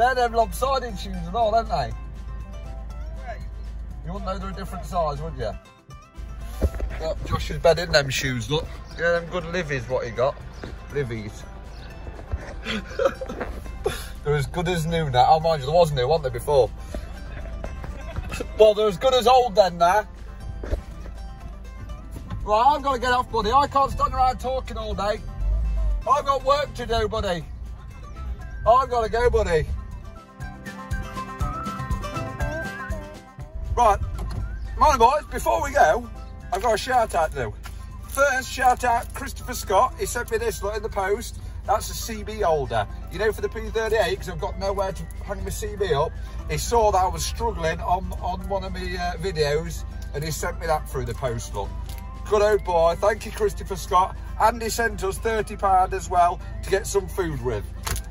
They're them lopsided shoes and all, aren't they? You wouldn't know they're a different size, would you? Josh is bed in them shoes, look. Yeah, them good livies what he got. Livies. they're as good as new now. Oh, mind you, there was new, weren't they, before? well, they're as good as old then now. Right, I've got to get off, buddy. I can't stand around talking all day. I've got work to do, buddy. I've got to go, buddy. Right, morning boys, before we go, I've got a shout out to do. First, shout out Christopher Scott. He sent me this look in the post. That's a CB holder. You know, for the P38, because I've got nowhere to hang my CB up. He saw that I was struggling on, on one of my uh, videos, and he sent me that through the post, look. Good old boy. Thank you, Christopher Scott. And he sent us £30 as well to get some food with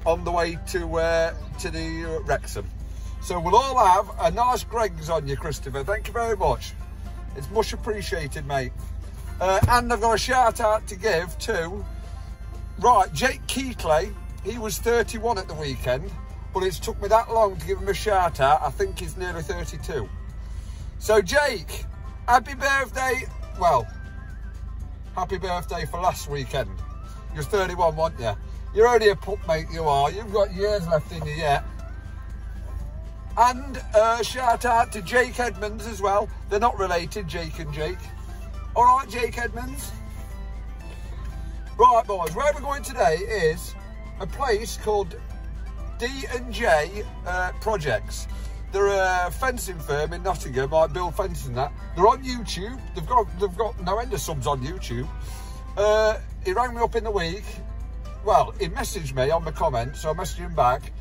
on the way to uh, to the Wrexham. So we'll all have a nice Greggs on you, Christopher. Thank you very much. It's much appreciated, mate. Uh, and I've got a shout out to give to, right, Jake Keatley. He was 31 at the weekend, but it's took me that long to give him a shout out. I think he's nearly 32. So Jake, happy birthday. Well, happy birthday for last weekend. You're 31, weren't you? You're only a pup, mate, you are. You've got years left in you yet. And uh, shout out to Jake Edmonds as well. They're not related, Jake and Jake. All right, Jake Edmonds. Right, boys, where we're going today is a place called D&J uh, Projects. They're a fencing firm in Nottingham, like Bill Fencing that. They're on YouTube. They've got they've got no end of subs on YouTube. Uh, he rang me up in the week. Well, he messaged me on the comment, so I messaged him back.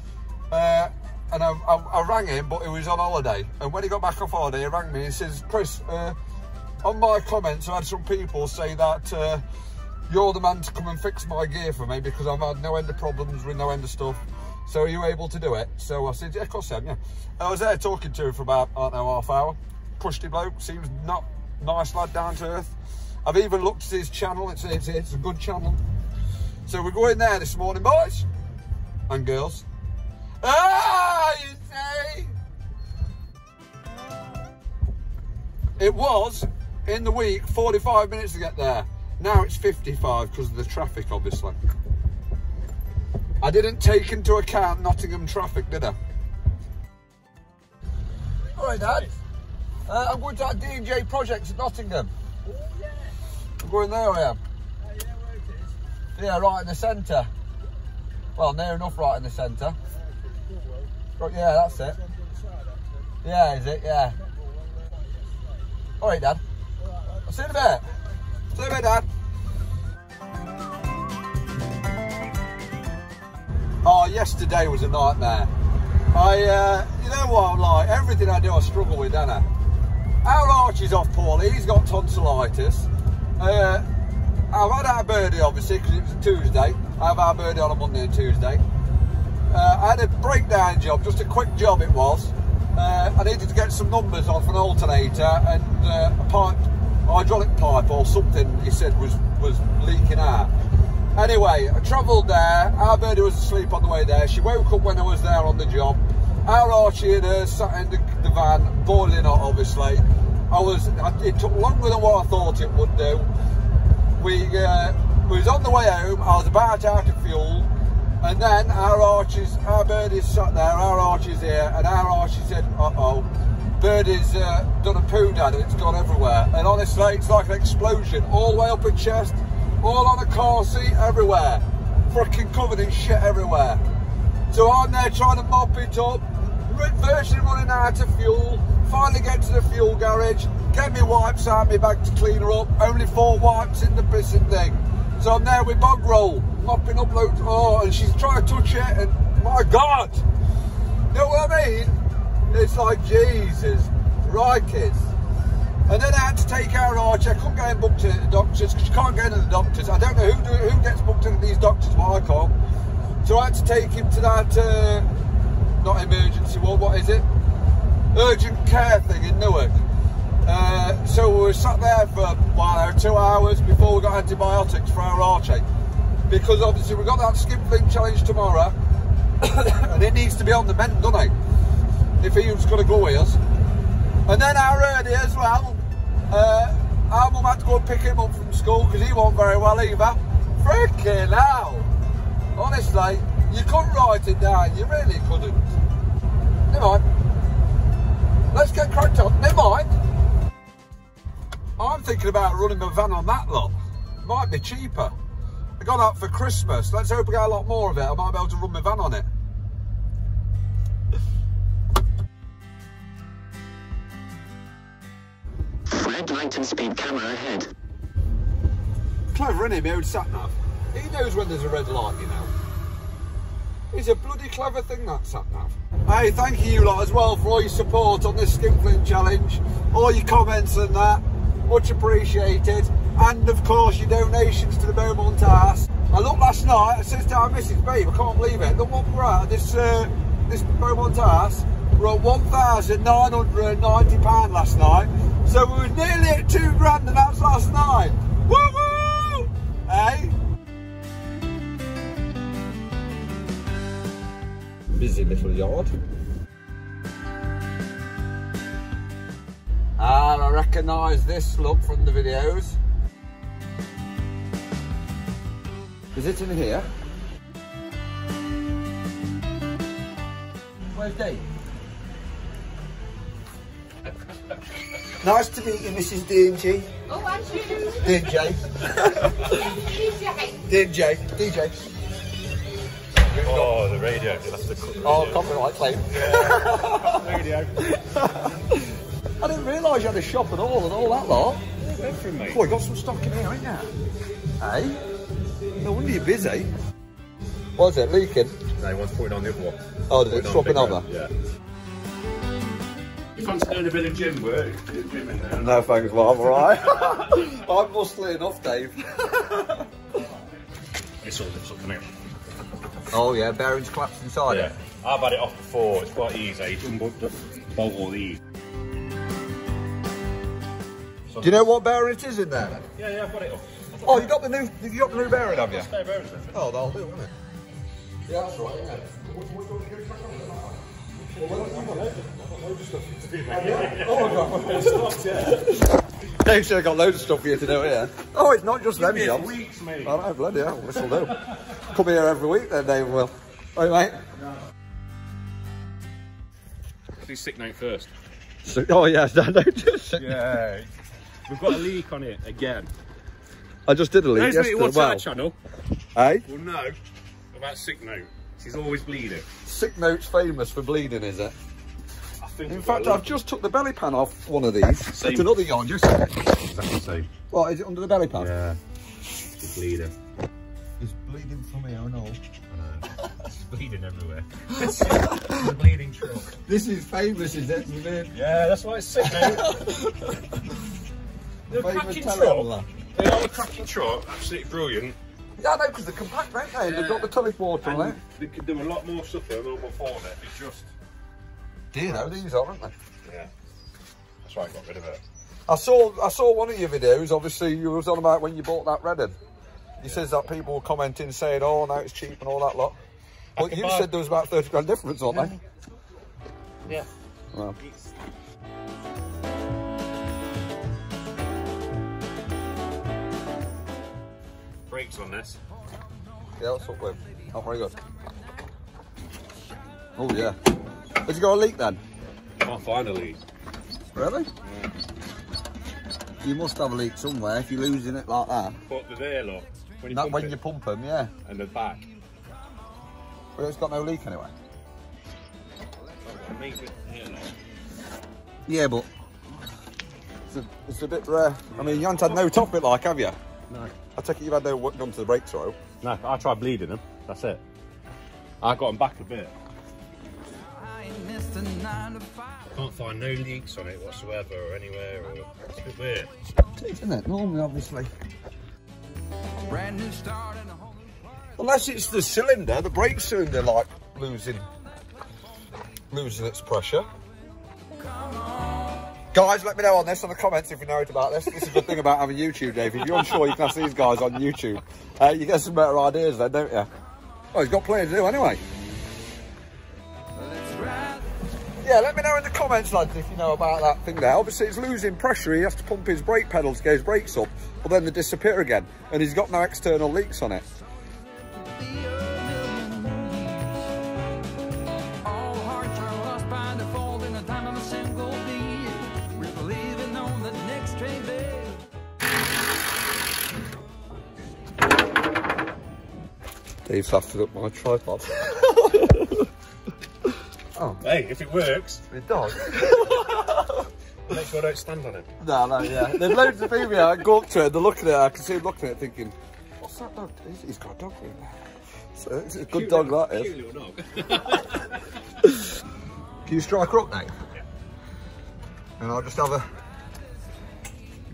Uh, and I, I, I, rang him, but he was on holiday. And when he got back off holiday, he rang me and says, Chris, uh, on my comments, I had some people say that uh, you're the man to come and fix my gear for me because I've had no end of problems with no end of stuff. So are you able to do it? So I said, yeah, of course I am, yeah. I was there talking to him for about, I don't know, half hour. Pushy bloke, seems not nice lad, down to earth. I've even looked at his channel, it's, it's, it's a good channel. So we're going there this morning, boys and girls. Ah, you say? It was, in the week, 45 minutes to get there. Now it's 55 because of the traffic, obviously. I didn't take into account Nottingham traffic, did I? All right, Dad. Uh, I'm going to that D&J Projects at Nottingham. Oh, yeah. I'm going there, I am. Oh, yeah, where it is. Yeah, right in the centre. Well, near enough right in the centre. Right, yeah, that's it. Yeah, is it? Yeah. All right, Dad. I'll see you in a bit. See you in a bit, Dad. Oh, yesterday was a nightmare. I, uh, you know what I'm like, everything I do I struggle with, don't I? Our Archie's off poorly, he's got tonsillitis. Uh, I've had our birdie obviously because it was a Tuesday. I have our birdie on a Monday and Tuesday. Uh, I had a breakdown job, just a quick job it was. Uh, I needed to get some numbers off an alternator and uh, a pipe, hydraulic pipe or something he said was, was leaking out. Anyway, I travelled there, our birdie was asleep on the way there. She woke up when I was there on the job. Our Archie and her sat in the, the van, boiling hot obviously. I was, it took longer than what I thought it would do. We, uh, was on the way home, I was about out of fuel, and then our Archie's, our birdie's sat there, our Archie's here, and our Archie said, uh-oh, birdie's uh, done a poo dad, it's gone everywhere. And honestly, it's like an explosion, all the way up her chest, all on a car seat, everywhere. Freaking covered in shit everywhere. So I'm there trying to mop it up, virtually running out of fuel, finally get to the fuel garage, get me wipes out my bag to clean her up, only four wipes in the pissing thing. So I'm there with bog roll, mopping up loads, oh, and she's trying to touch it, and my God! You know what I mean? It's like, Jesus, right kids. And then I had to take our arch. I couldn't get him booked in at the doctors because you can't get into the doctors. I don't know who do, who gets booked in at these doctors, but I can't. So I had to take him to that, uh, not emergency ward, what is it? Urgent care thing in Newark. Uh, so were sat there for well, two hours before we got antibiotics for our Archie. Because obviously we've got that skin flint challenge tomorrow and it needs to be on the mend, doesn't it? If he was going to go with us. And then our Ernie as well. Uh, our mum had to go and pick him up from school because he wasn't very well either. Freaking hell! Honestly, you couldn't write it down. You really couldn't. Never mind. Let's get cracked on. Never mind. I'm thinking about running my van on that lot. Might be cheaper. I got that for Christmas. Let's hope I get a lot more of it. I might be able to run my van on it. And speed camera ahead. Clever, isn't he, my old sat nav? He knows when there's a red light, you know. It's a bloody clever thing, that sat nav. Hey, thank you lot as well for all your support on this skinflint challenge, all your comments and that, much appreciated. And of course your donations to the Beaumont House. I looked last night, I said to our missus, babe, I can't believe it. The one we're at, this, uh, this Beaumont House, we're at £1,990 last night. So we were nearly at two grand and that's last night. Woo woo! Hey? Busy little yard. Ah, I recognise this look from the videos. Is it in here? Where's Dave? Nice to meet you, Mrs. D&G. Oh, and you. DJ. DJ. DJ. Oh, the radio. That's the cut the Oh, radio. copyright claim. radio. I didn't realise you had a shop at all and all that lot. Everything, mate. Boy, got some stock in here, ain't you? Hey? No wonder you're busy. What's it, leaking? No, one's putting on the other one. Oh, did it Putting swapping bigger, over? Yeah. You fancy doing a bit of gym work? Gym in there. No thanks, well, I'm alright. I'm muscly enough, Dave. It's all lifts up, isn't it? Oh yeah, bearings collapsed inside Yeah. I've had it off before. It's quite easy. You can bolt bolt all these. Do you know what bearing it is in there then? Yeah, yeah, I've got it off. Oh, you got the new, you got the new bearing, have you? Spare bearings with it. Oh, that'll do, won't it? Yeah, that's right, yeah. Dave said I got loads of stuff for you to do here. Oh, it's not just them Give me jobs. weeks, mate. I know, bloody hell, this'll do. Come here every week then, Dave will. Right, mate? Do sick note first. So, oh, yeah, no, no, just, Yeah. We've got a leak on it again. I just did a leak Those yesterday. who watch well, our channel hey? will know about sick note. She's always bleeding. Sick Note's famous for bleeding, is it? I think In fact, got a I've just took the belly pan off one of these. Same. It's another yarn, just. leak. Exactly the same. What, is it under the belly pan? Yeah. She's bleeding. It's bleeding from here, I know. I know. She's bleeding everywhere. It's a bleeding truck. This is famous, is it? Yeah, that's why it's sick note. the Famous cracking telehandler. truck. They are a cracking truck. Absolutely brilliant. Yeah, I know, because they're compact, aren't they? They've got the teleporter on it. They could do a lot more stuff than a normal forklift. It's just, Do you know these are, aren't they? yeah. That's why I got rid of it. I saw I saw one of your videos, obviously you was on about when you bought that Redden. You says that people were commenting saying, oh, now it's cheap and all that lot. But you buy- said there was about 30 grand difference, wasn't there? Yeah. Well, Brakes on this. yeah, that's up with. Not very good. Oh, yeah. Has it got a leak then? Can't find a leak. Really? You must have a leak somewhere if you're losing it like that. But they're there, look. When you That pump when it, you pump them, yeah. and the back. But it's got no leak anyway. It makes it here, look. Yeah, but it's a, it's a bit rare. I mean, you haven't had no top bit like, have you? No. I take it you've had no work done to the brakes row. No, I tried bleeding them. That's it. I got them back a bit. Can't find no leaks on it whatsoever or anywhere. Or it's a bit weird. Isn't it? Normally, obviously. Unless it's the cylinder, the brake cylinder, like losing, losing its pressure. Guys, let me know on this on the comments if you know it about this. This is the thing about having YouTube, Dave. If you're unsure, you can ask these guys on YouTube. Uh, you get some better ideas then, don't you? Well, he's got plenty to do anyway. Yeah, let me know in the comments, lads, if you know about that thing there. Obviously, it's losing pressure. He has to pump his brake pedals to get his brakes up, but then they disappear again. And he's got no external leaks on it. All hearts are lost by default in a time of a single beat. We're believing on the next train babe. Dave's lifted up my tripod. Oh. Hey, if it works, it does. make sure I don't stand on it. No, no, yeah. There's loads of people here. I go up to it, they're looking at it. I can see them looking at it thinking, what's that dog? He's- got a dog in there. So it's a good dog, that is. Cute little dog. Can you strike her up, Nate? And I'll just have a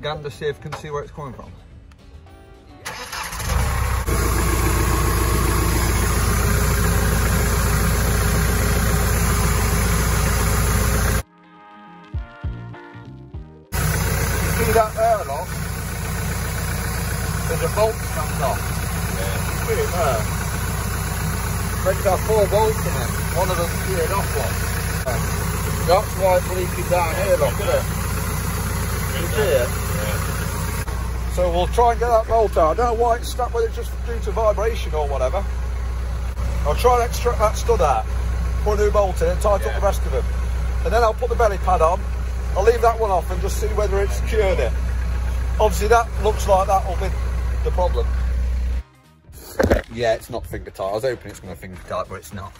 gander, see if I can see where it's coming from. Four bolts in it. One of them sheared off one. That's why it's leaking down here, look, isn't it? You see it? So we'll try and get that bolt out. I don't know why it's stuck, whether it's just due to vibration or whatever. I'll try and extract that stud out, put a new bolt in and tighten up the rest of them. And then I'll put the belly pan on. I'll leave that one off and just see whether it's cured it. Obviously that looks like that will be the problem. Yeah, it's not finger tight. I was hoping it's going to finger tight, but it's not.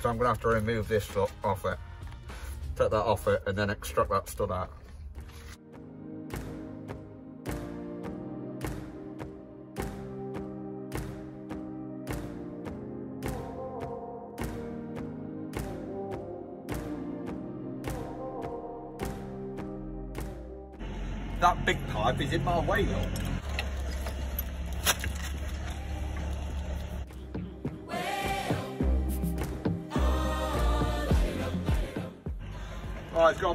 So I'm going to have to remove this off it, take that off it, and then extract that stud out. That big pipe is in my way, look.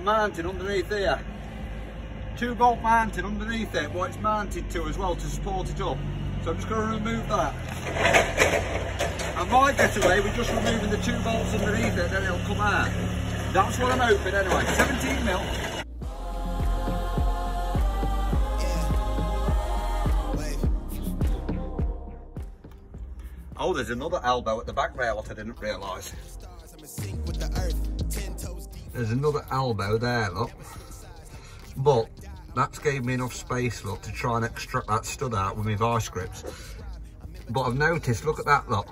Mounting underneath here. Two bolt mounted underneath it, what it's mounted to as well to support it up. So I'm just going to remove that. I might get away with just removing the two bolts underneath it, then it'll come out. That's what I'm hoping anyway. 17 mil. Oh, there's another elbow at the back rail that I didn't realise. There's another elbow there, look. But that's gave me enough space, look, to try and extract that stud out with my vice grips. But I've noticed, look at that, look.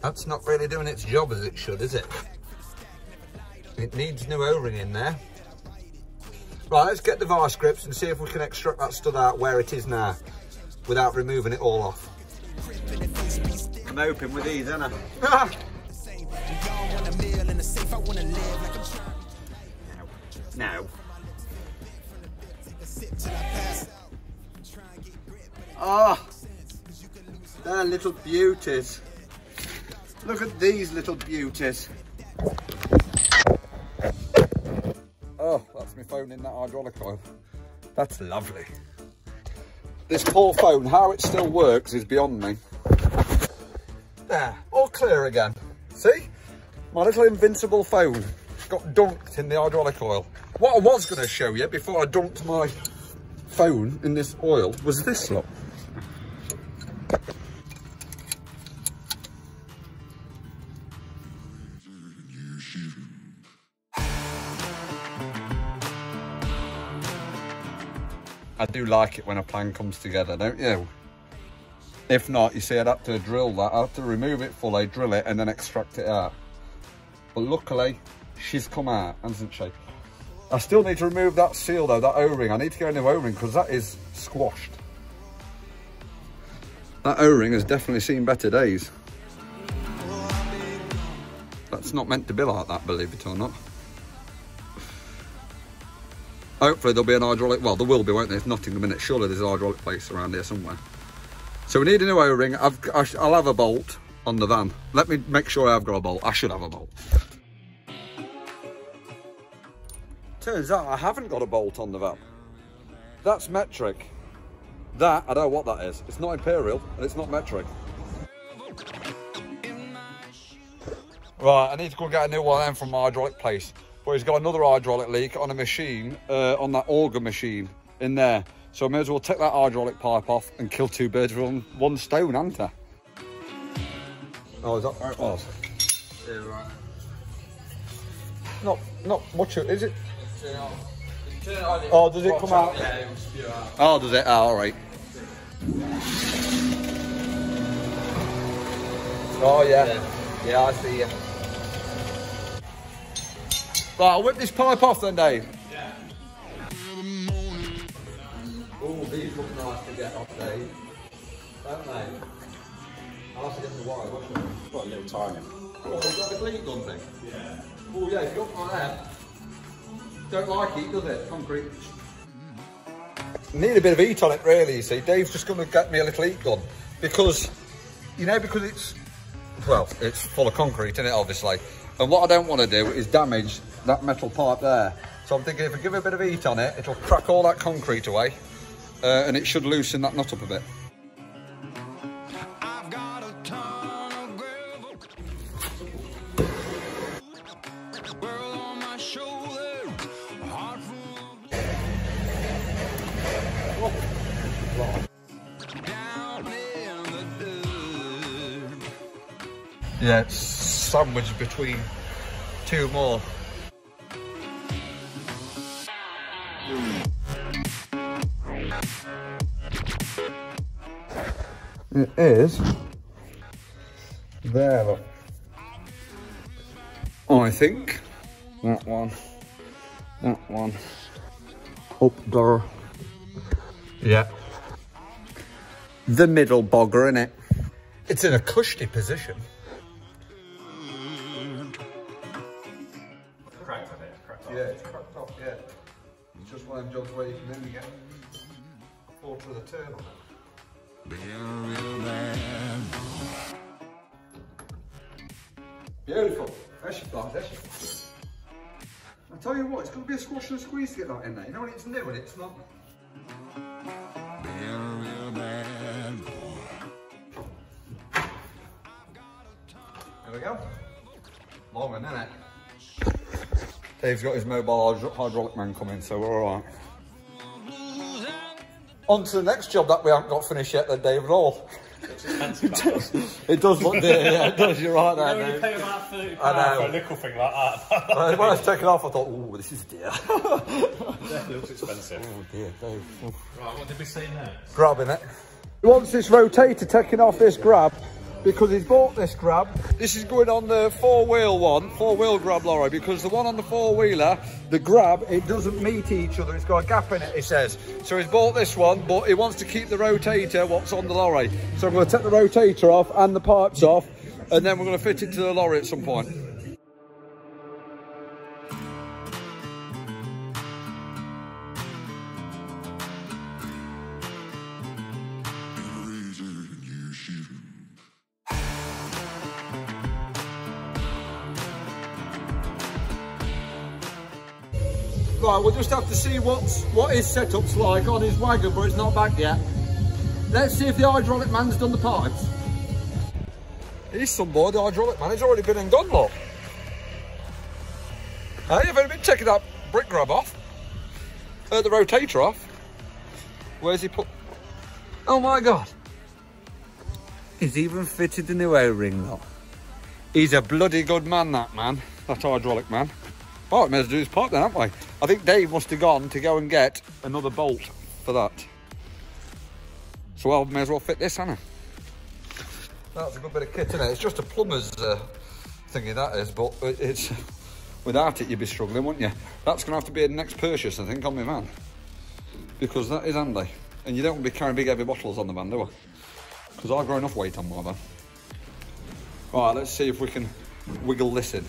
That's not really doing its job as it should, is it? It needs new O-ring in there. Right, let's get the vice grips and see if we can extract that stud out where it is now without removing it all off. I'm hoping with these, ain't I? no. Oh, they're little beauties. Look at these little beauties. Oh, that's my phone in that hydraulic oil. That's lovely. This poor phone, how it still works is beyond me. There, all clear again. See? My little invincible phone got dunked in the hydraulic oil. What I was going to show you before I dunked my phone in this oil was this lot. I do like it when a plan comes together, don't you? If not, you see, I'd have to drill that. I'd have to remove it fully, drill it, and then extract it out. But luckily, she's come out, hasn't she? I still need to remove that seal though, that O-ring. I need to get a new O-ring because that is squashed. That O-ring has definitely seen better days. That's not meant to be like that, believe it or not. Hopefully there'll be an hydraulic, well there will be, won't there? It's Nottingham in it. Surely there's a hydraulic place around here somewhere. So we need a new O-ring. i'll have a bolt on the van. Let me make sure I've got a bolt. I should have a bolt. Turns out I haven't got a bolt on the van. That's metric. That, I don't know what that is. It's not imperial and it's not metric. Right, I need to go get a new one then from my hydraulic place. But he's got another hydraulic leak on a machine, uh, on that auger machine in there. So I may as well take that hydraulic pipe off and kill two birds with one, one stone, haven't I? Oh, is that right? Oh, yeah, right. Not, not much, is it? Oh, does it come out? Yeah, it will spew out. Oh, does it? Oh, all right. Oh, yeah. Yeah, I see you. Right, I'll whip this pipe off then, Dave. Yeah. Oh, these look nice to get off, Dave. Don't they? I'll have to get the wire, won't I? Got a little timing. Oh, we've got the cleat gun thing? Yeah. Oh, yeah, if you got like that. Don't like it, does it? Concrete. Need a bit of heat on it, really, you see. Dave's just going to get me a little heat gun. Because, you know, because it's, well, it's full of concrete in it, obviously. And what I don't want to do is damage that metal pipe there. So I'm thinking if I give it a bit of heat on it, it'll crack all that concrete away. Uh, and it should loosen that nut up a bit. Yeah, sandwiched between two more. It is there. look. I think that one, that one, up there. Yeah. The middle bogger, in it. It's in a cushy position. Yeah, it's cracked off, yeah. It's just one of them jobs where you can only get a quarter of the turn on it. Beautiful. There she flies, there she flies. I tell you what, it's going to be a squash and a squeeze to get that in there. You know when it's new and it's not. There we go. Long one, isn't it? Dave's got his mobile hydraulic man coming, so we're all right. On to the next job that we haven't got finished yet then, Dave, at all. it does look dear, yeah, it does, you're right there, You Dave. pay about 30 I know. for a little thing like that. When I was taking off, I thought, ooh, this is dear. Definitely looks expensive. oh dear, Dave. Right, what did we say next? Grabbing it. Once wants this rotator taking off this grab because he's bought this grab. This is going on the four-wheel one, four-wheel grab lorry, because the one on the four-wheeler, the grab, it doesn't meet each other. It's got a gap in it, he says. So he's bought this one, but he wants to keep the rotator, what's on the lorry. So I'm going to take the rotator off and the pipes off, and then we're going to fit it to the lorry at some point. Just have to see what's, what his setup's like on his wagon, but it's not back yet. Let's see if the hydraulic man's done the pipes. He's some boy, the hydraulic man. He's already been and gone, look. Hey, you've only been taking that brick grab off. Uh, the rotator off. Where's he put? Oh my God. He's even fitted the new O-ring, though. He's a bloody good man, that man. That hydraulic man. Oh, it may as well do his part then, haven't we? I think Dave must have gone to go and get another bolt for that. So I may as well fit this, Hannah. That's a good bit of kit, isn't it? It's just a plumber's uh, thingy, that is, but it's without it you'd be struggling, wouldn't you? That's going to have to be a next purchase, I think, on my van. Because that is handy. And you don't want to be carrying big heavy bottles on the van, do you? Because I've got enough weight on my van. Right, let's see if we can wiggle this in.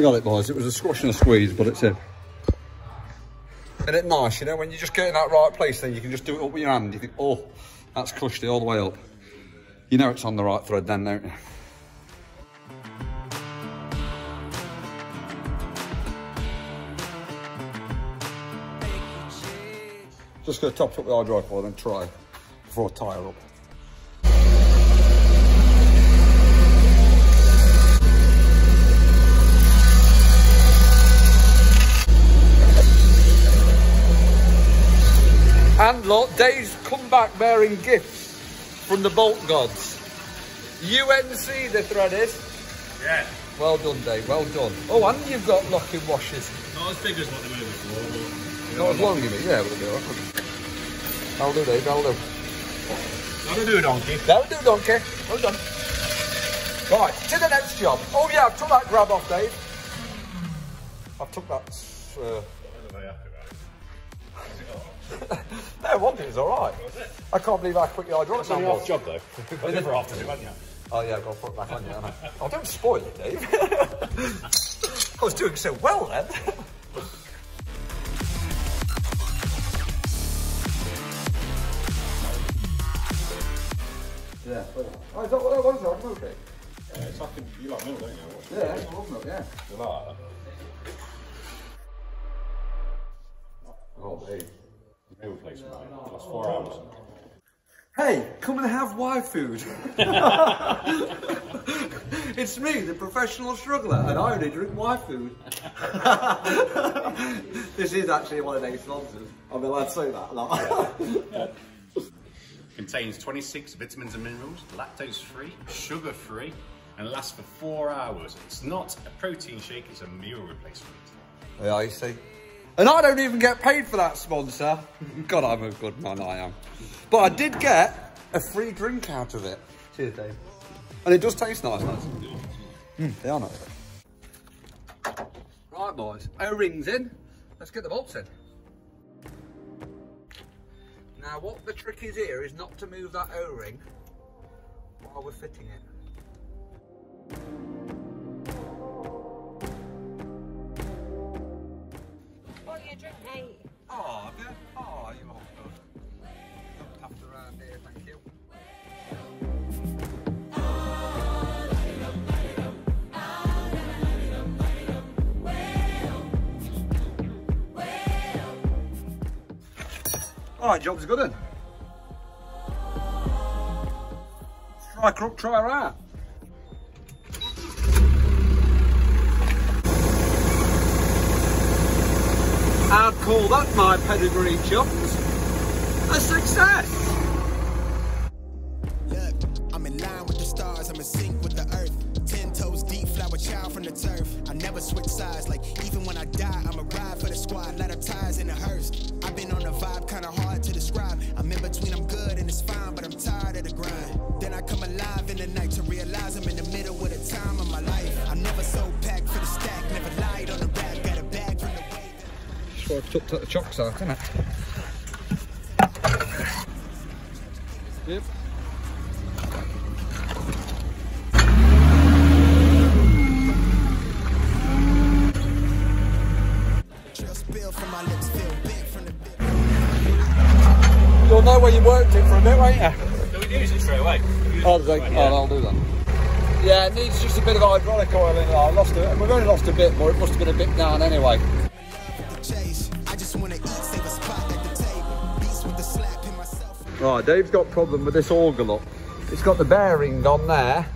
I got it, boys. It was a squash and a squeeze, but it's in. Isn't it nice, you know, when you just get in that right place, then you can just do it up with your hand. You think, oh, that's crushed it all the way up. You know it's on the right thread then, don't you? Just going to top up the hydraulic oil and try before I tie her up. And look, Dave's come back bearing gifts from the bolt gods. UNC the thread is. Yeah. Well done, Dave, well done. Oh, and you've got locking washers. Not as big as what they were before. Not as long, you mean? Yeah, we'll do it. That'll do, Dave, that'll do. That'll do, donkey. That'll do, donkey. Well done. Right, to the next job. Oh yeah, I've took that grab off, Dave. I've took that. Uh, no, one thing is all right. I can't believe how quickly I dropped It's only that off job, though. But never off to do, haven't you? Oh yeah, I've got to put it back on you, haven't I? Oh, don't spoil it, Dave. I was doing so well then. yeah. Oh, is that what that was? Like milkshake? Yeah, it's like a, you like milk, don't you? What's Yeah, I love milk, yeah. You like that? Oh, Dave. Meal replacement, mate. Uh, Last four hours. Hey, come and have YFood. it's me, the professional struggler, and I only drink YFood. this is actually one of their sponsors. I'm allowed to say that. Like. Contains 26 vitamins and minerals, lactose free, sugar free, and lasts for four hours. It's not a protein shake, it's a meal replacement. yeah, I see. And I don't even get paid for that sponsor. God, I'm a good man, I am. But I did get a free drink out of it. Cheers, Dave. And it does taste nice, lads. Mm, they are nice. Right, boys. O-rings in. Let's get the bolts in. Now, what the trick is here is not to move that O-ring while we're fitting it. Oh, good. Oh, you are good. Looked after around here, thank you. All right, job's good then. Try crook, try her out. I'd call that my pedigree chucks a success. Look, I'm in line with the stars, I'm in sync with the earth. Ten toes deep, flower child from the turf. I never switch sides, like even when I die, I'm a ride for the squad. Let her ties in the hearse. I've been on a vibe, kinda hard to describe. I'm in between, I'm good and it's fine, So I've took the chocks out, isn't it? Yep. From my lips, feel big from the bit. You'll know where you worked it for a bit, won't you? No, we use it straight away. Oh, they, oh, I'll do that. Yeah, it needs just a bit of hydraulic oil in it. I lost it. We've only lost a bit more. It must have been a bit down anyway. Right, Dave's got a problem with this auger up. It's got the bearing on there,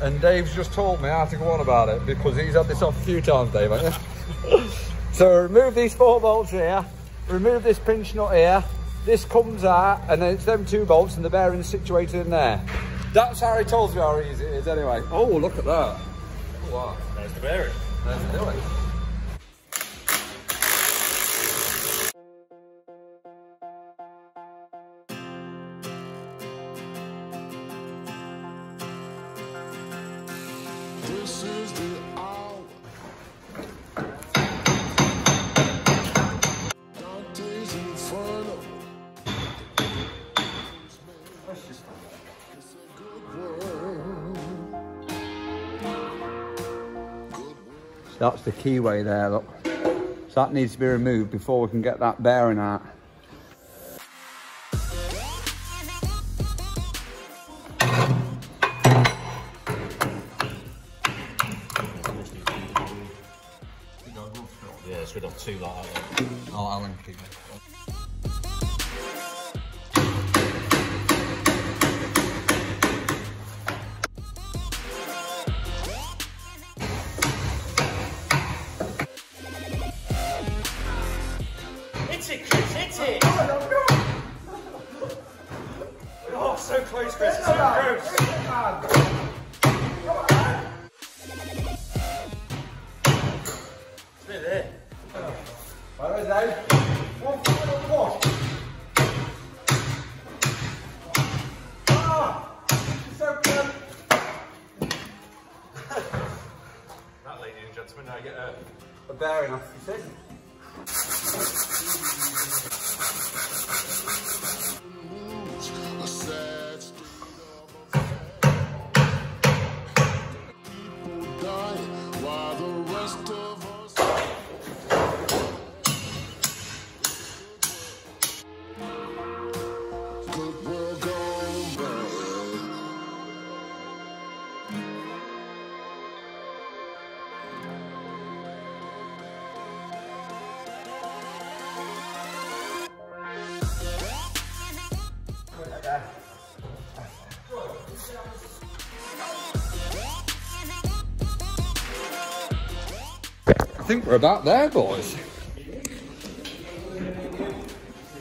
and Dave's just told me how to go on about it because he's had this off a few times, Dave, so remove these four bolts here, remove this pinch nut here, this comes out, and then it's them two bolts and the bearing's situated in there. That's how he tells me how easy it is anyway. Oh, look at that. Wow, There's the bearing. let's do it. That's the keyway there, look. So That needs to be removed before we can get that bearing out. Bearing off, you see? We're about there, boys.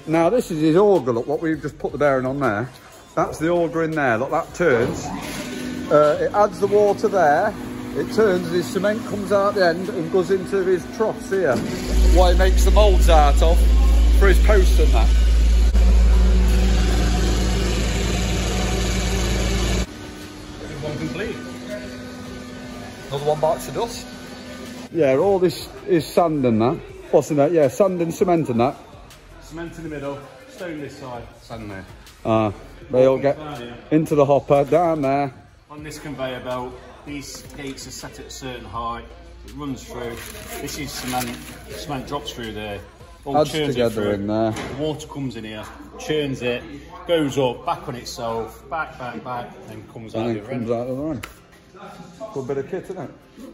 Now, this is his auger, look, what we've just put the bearing on there. That's the auger in there, look, that turns. Uh, it adds the water there, it turns, and his cement comes out the end and goes into his troughs here. What he makes the moulds out of for his posts and that. one complete. Another one bites the dust. Yeah, all this is sand and that. What's in that? Yeah, sand and cement and that. Cement in the middle, stone this side, sand there. Ah, they all get into the hopper, down there. On this conveyor belt, these gates are set at a certain height. It runs through. This is cement. Cement drops through there. All Adds churns together through. in there. Water comes in here, churns it, goes up, back on itself, back, back, back, and comes out And the then end. comes out the other end. Good bit of kit, isn't it?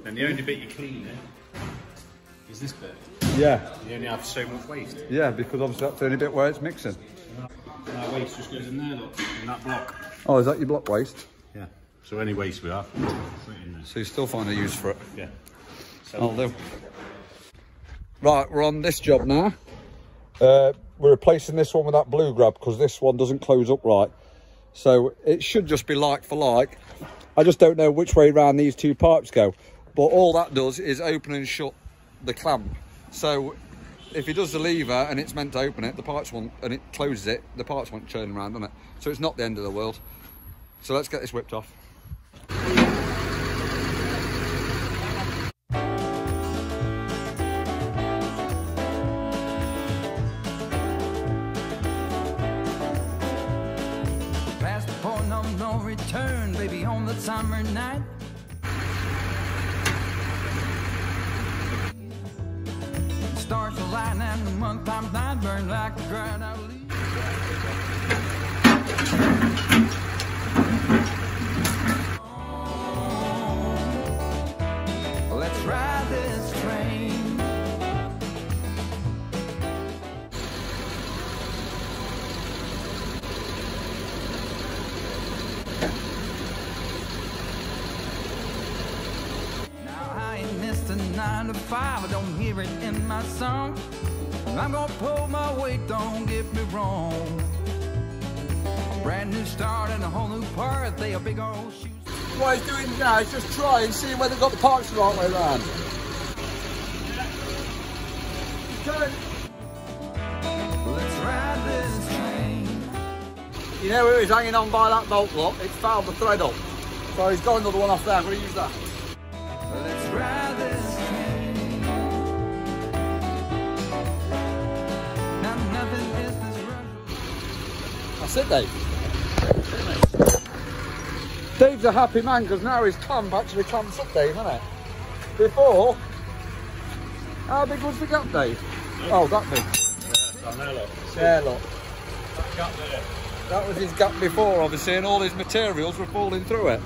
And the only bit you clean here is this bit. Yeah, You only have so much waste. yeah, because obviously that's the only bit where it's mixing. And that waste just goes in there, look, in that block. Oh, is that your block waste? Yeah. So any waste we have, put in there. So you still find a use for it. Yeah. So I'll do. Right, we're on this job now. Uh, we're replacing this one with that blue grab because this one doesn't close up right. So it should just be like for like. I just don't know which way round these two pipes go. But all that does is open and shut the clamp. So if he does the lever and it's meant to open it, the pipes won't, and it closes it, the pipes won't turn around on it. So it's not the end of the world. So let's get this whipped off. Summer night. Stars align and the month burn like a dried nine to five, I don't hear it in my song. I'm gonna pull my weight, don't get me wrong. Brand new start and a whole new part, they a big old shoes. What he's doing now is just trying, seeing whether they've got the pipes the right way round. Let's ride this train. You know who he's hanging on by that bolt lock? It's fouled the thread up. So he's got another one off there. I'm going to use that. Dave. Dave's a happy man because now his clamp actually clamps up, Dave, isn't it? Before, How big was the gap, Dave? Oh, that big. Yeah, look. Gap there. That was his gap before, obviously, and all his materials were falling through it.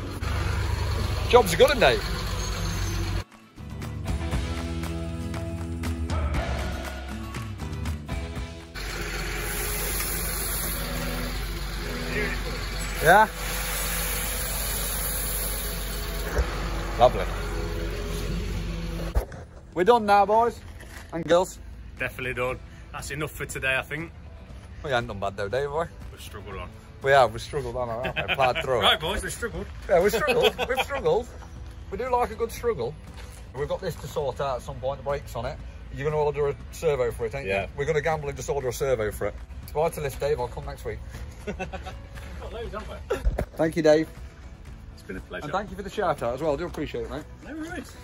Job's are good, isn't it? Yeah? Lovely. We're done now, boys and girls. Definitely done. That's enough for today, I think. We ain't done bad though, Dave, have we? We've struggled on. We have, we struggled on our haven't we? Plowed through it. Right, boys, we've struggled. Yeah, we struggled. We've struggled. We do like a good struggle. We've got this to sort out at some point, the brakes on it. You're going to order a servo for it, ain't Yeah. you? We're going to gamble and just order a servo for it. Bye to lift, Dave. I'll come next week. Got loads, haven't we? Thank you, Dave. It's been a pleasure. And thank you for the shout out as well. I do appreciate it, mate. No worries.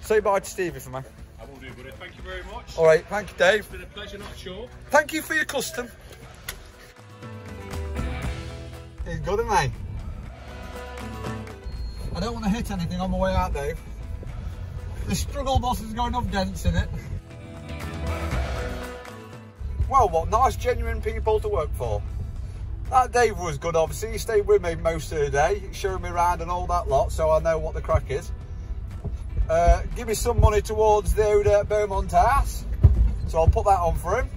Say bye to Stevie for me. I will do, buddy. Thank you very much. All right. Thank you, Dave. It's been a pleasure, not sure. Thank you for your custom. He's good, isn't he? I don't want to hit anything on my way out, Dave. The struggle bus has got enough dents in it. Well, what nice, genuine people to work for. That Dave was good, obviously. He stayed with me most of the day, showing me around and all that lot, so I know what the crack is. Uh, give me some money towards the old, uh, Beaumont house, so I'll put that on for him.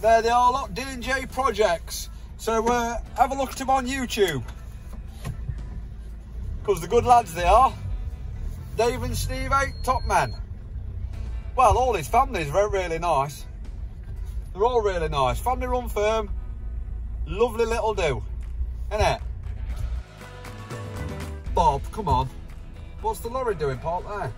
There they are, D&J Projects. So uh, have a look at them on YouTube. Because the good lads they are. Dave and Steve out, top men. Well, all his family's very, really nice. They're all really nice. Family run firm. Lovely little do. Innit? Bob, come on. What's the lorry doing, Paul? There.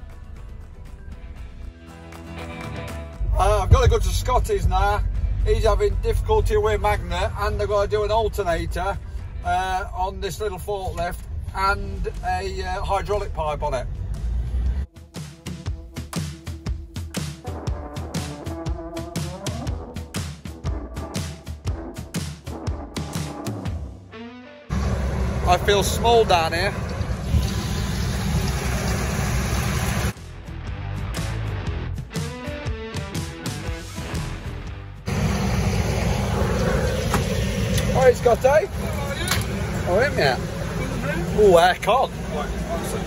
Uh, I've got to go to Scotty's now. He's having difficulty with magnet and they've got to do an alternator uh, on this little forklift and a uh, hydraulic pipe on it. I feel small down here. Oh, it's got a. Oh, him yeah. Oh, aircon.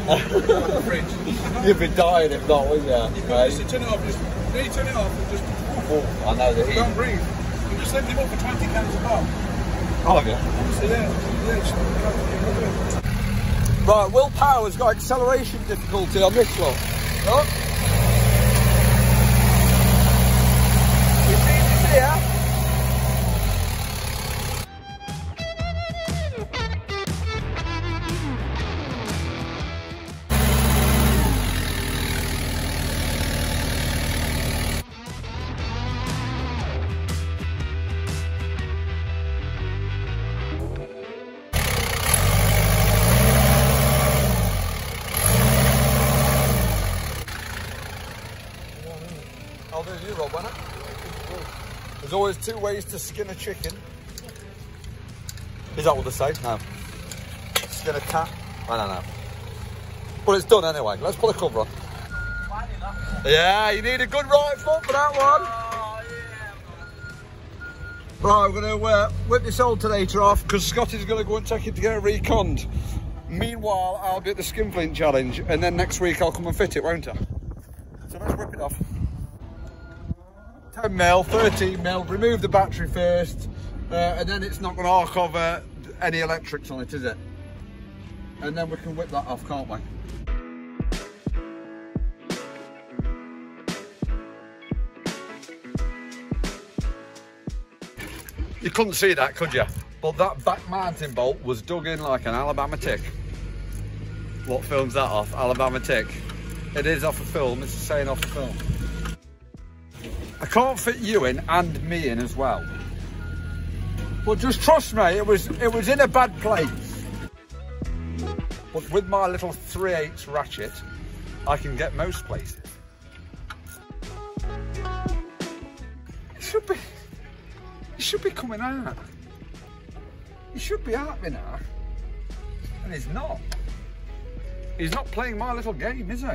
You'd be dying if not, wouldn't you? Mate? turn it off. Just, you turn it off, and just Oh, I know the heat. don't breathe. You just send him up for 20 cans a pop. Oh, yeah just, Right, Will Power's got acceleration difficulty on this one. Look. Two ways to skin a chicken. Is that what they say? No. Skin a cat? I don't know. But it's done anyway. Let's put a cover on. Yeah, you need a good right foot for that one. Right, we're going to uh, whip this alternator off because Scotty's going to go and take it to get it reconned. Meanwhile, I'll be at the skin flint Challenge and then next week I'll come and fit it, won't I? So let's whip it off. 10 mil, 13 mil, remove the battery first, uh, and then it's not going to arc over any electrics on it, is it? And then we can whip that off, can't we? You couldn't see that, could you? But that back mounting bolt was dug in like an Alabama tick. What film's that off? Alabama tick. It is off a film, it's saying off a film. Can't fit you in and me in as well. But just trust me, it was it was in a bad place. But with my little 3 8 ratchet, I can get most places. It should be it should be coming out. It should be out me now. And he's not. He's not playing my little game, is he?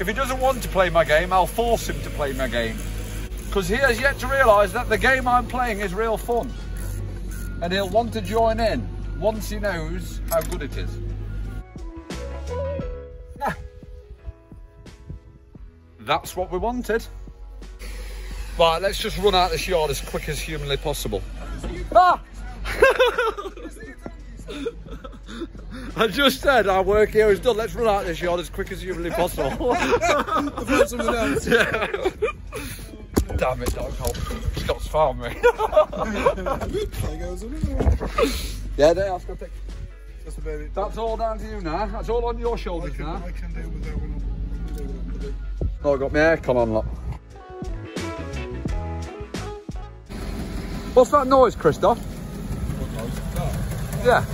If he doesn't want to play my game, I'll force him to play my game. Because he has yet to realise that the game I'm playing is real fun. And he'll want to join in once he knows how good it is. That's what we wanted. Right, let's just run out this yard as quick as humanly possible. Ah! I just said our work here is done. Let's run out this yard as quick as humanly possible. I've heard something else. yeah. Damn it, Doc Holt. Oh, Scott's found me. There goes another one. yeah, there, I've got it. That's about it. That's all down to you now. That's all on your shoulders now. I can deal with that one. I can deal with that one. Oh, I got my aircon on, look. What's that noise, Christoph? Yeah.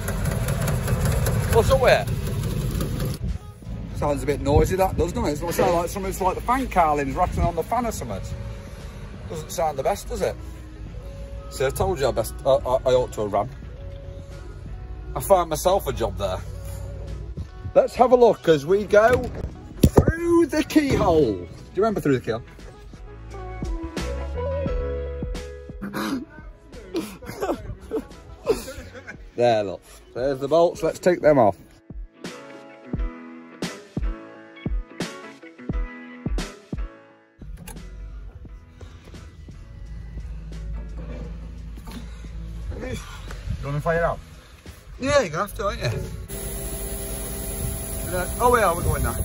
What's up with it? Sounds a bit noisy, that does, doesn't it? It's not sound like something, like the fan carlings rattling on the fan or something. Doesn't sound the best, does it? See, I told you I best, I, I, I ought to have ran. I found myself a job there. Let's have a look as we go through the keyhole. Do you remember through the keyhole? there, look. There's the bolts. Let's take them off. You want to fire out? Yeah, you're gonna have to, aren't you? Uh, oh, yeah, we're going now.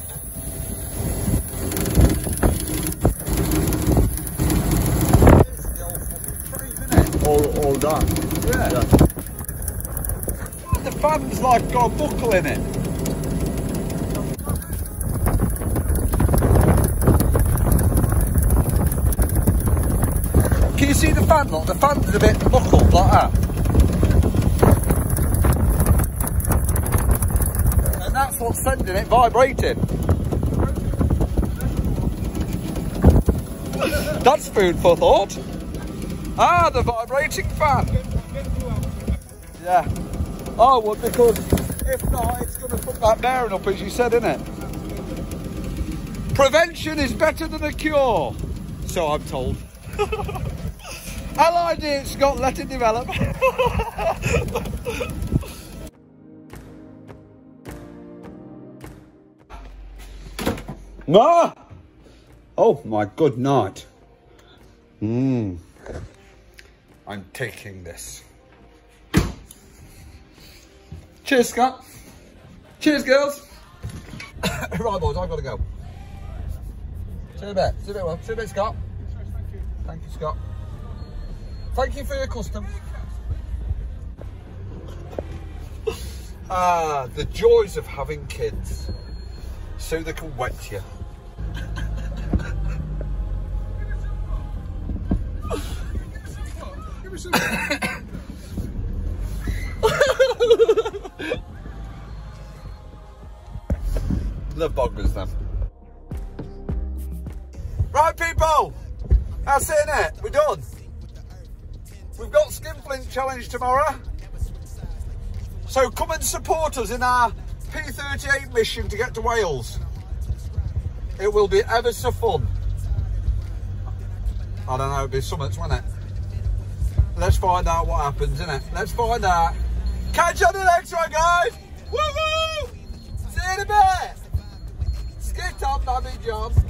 All, all done. Yeah. The fan's like got a buckle in it. Can you see the fan? Look, the fan's a bit buckled like that. And that's what's sending it vibrating. That's food for thought. Ah, the vibrating fan. Yeah. Oh, well, because if not, it's going to put that bearing up, as you said, isn't it? Prevention is better than a cure, so I'm told. Allied it, Scott, let it develop. Ma! Oh, my good night. Mmm. I'm taking this. Cheers, Scott. Cheers, girls. right, boys, I've got to go. See you in a bit. See you in a bit, well. See you in a bit, Scott. Thank you, Scott. Thank you for your custom. ah, the joys of having kids. So they can wet you. Give me some. Love boggers then. Right people, that's it innit? We're done. We've got Skinflint Challenge tomorrow. So come and support us in our P38 mission to get to Wales. It will be ever so fun. I don't know, it'll be summits, won't it? Let's find out what happens, innit? Let's find out. Catch you on the next one, guys! Woo! See you in a bit! On, Mammy John.